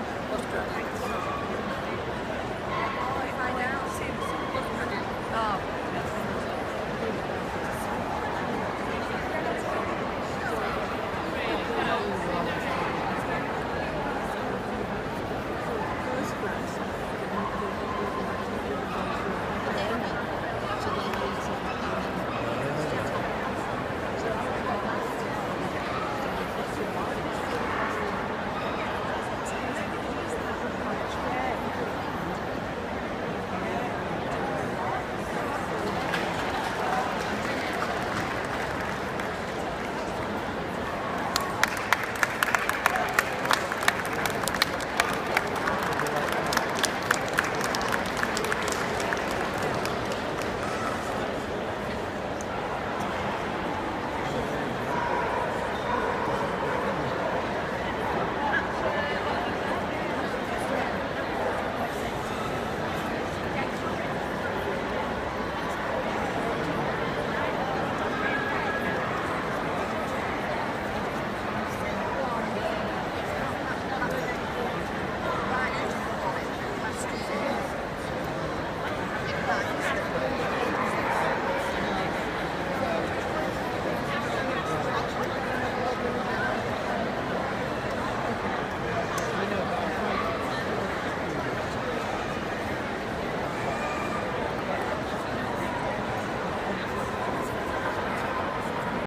した。